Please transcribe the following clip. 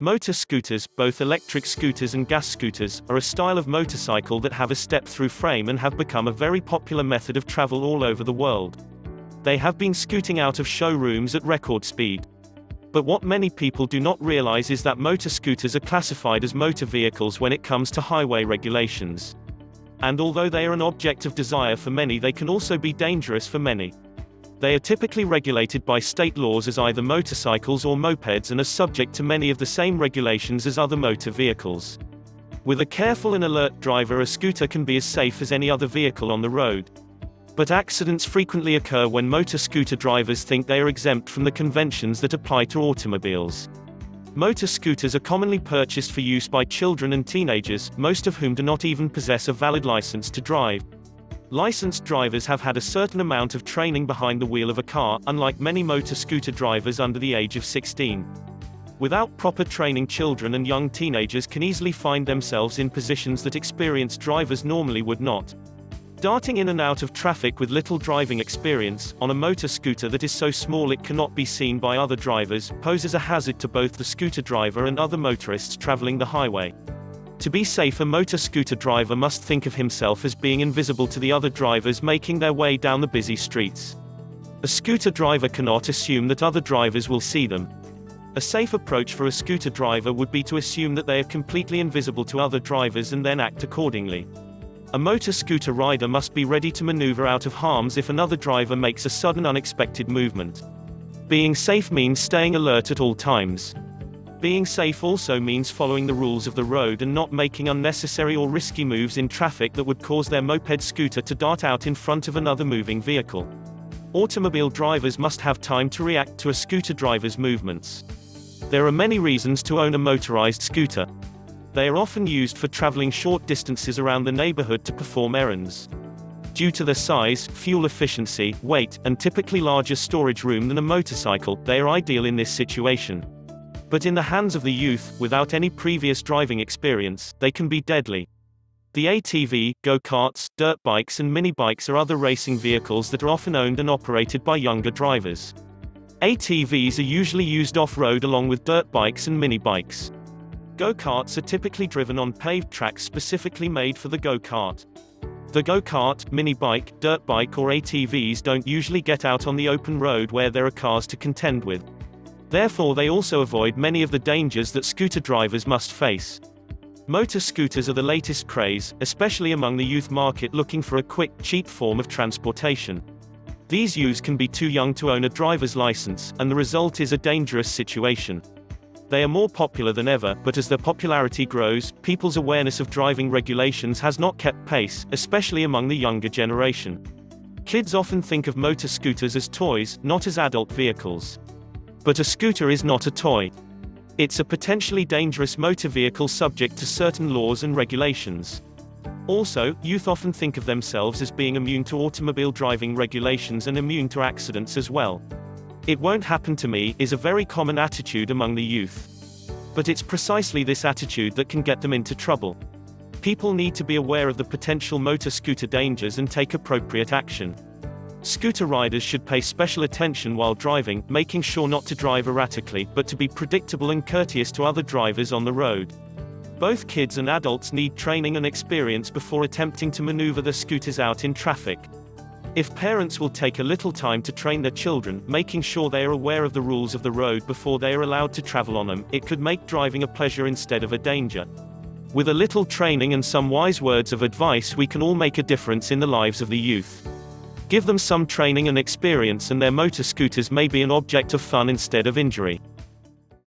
Motor scooters, both electric scooters and gas scooters, are a style of motorcycle that have a step-through frame and have become a very popular method of travel all over the world. They have been scooting out of showrooms at record speed. But what many people do not realize is that motor scooters are classified as motor vehicles when it comes to highway regulations. And although they are an object of desire for many they can also be dangerous for many. They are typically regulated by state laws as either motorcycles or mopeds and are subject to many of the same regulations as other motor vehicles. With a careful and alert driver a scooter can be as safe as any other vehicle on the road. But accidents frequently occur when motor scooter drivers think they are exempt from the conventions that apply to automobiles. Motor scooters are commonly purchased for use by children and teenagers, most of whom do not even possess a valid license to drive. Licensed drivers have had a certain amount of training behind the wheel of a car, unlike many motor scooter drivers under the age of 16. Without proper training children and young teenagers can easily find themselves in positions that experienced drivers normally would not. Darting in and out of traffic with little driving experience, on a motor scooter that is so small it cannot be seen by other drivers, poses a hazard to both the scooter driver and other motorists traveling the highway. To be safe a motor scooter driver must think of himself as being invisible to the other drivers making their way down the busy streets. A scooter driver cannot assume that other drivers will see them. A safe approach for a scooter driver would be to assume that they are completely invisible to other drivers and then act accordingly. A motor scooter rider must be ready to maneuver out of harm's if another driver makes a sudden unexpected movement. Being safe means staying alert at all times. Being safe also means following the rules of the road and not making unnecessary or risky moves in traffic that would cause their moped scooter to dart out in front of another moving vehicle. Automobile drivers must have time to react to a scooter driver's movements. There are many reasons to own a motorized scooter. They are often used for traveling short distances around the neighborhood to perform errands. Due to their size, fuel efficiency, weight, and typically larger storage room than a motorcycle, they are ideal in this situation. But in the hands of the youth, without any previous driving experience, they can be deadly. The ATV, go-karts, dirt bikes and mini bikes are other racing vehicles that are often owned and operated by younger drivers. ATVs are usually used off-road along with dirt bikes and mini bikes. Go-karts are typically driven on paved tracks specifically made for the go-kart. The go-kart, mini bike, dirt bike or ATVs don't usually get out on the open road where there are cars to contend with. Therefore they also avoid many of the dangers that scooter drivers must face. Motor scooters are the latest craze, especially among the youth market looking for a quick, cheap form of transportation. These youths can be too young to own a driver's license, and the result is a dangerous situation. They are more popular than ever, but as their popularity grows, people's awareness of driving regulations has not kept pace, especially among the younger generation. Kids often think of motor scooters as toys, not as adult vehicles. But a scooter is not a toy. It's a potentially dangerous motor vehicle subject to certain laws and regulations. Also, youth often think of themselves as being immune to automobile driving regulations and immune to accidents as well. It won't happen to me is a very common attitude among the youth. But it's precisely this attitude that can get them into trouble. People need to be aware of the potential motor scooter dangers and take appropriate action. Scooter riders should pay special attention while driving, making sure not to drive erratically, but to be predictable and courteous to other drivers on the road. Both kids and adults need training and experience before attempting to maneuver their scooters out in traffic. If parents will take a little time to train their children, making sure they are aware of the rules of the road before they are allowed to travel on them, it could make driving a pleasure instead of a danger. With a little training and some wise words of advice we can all make a difference in the lives of the youth. Give them some training and experience and their motor scooters may be an object of fun instead of injury.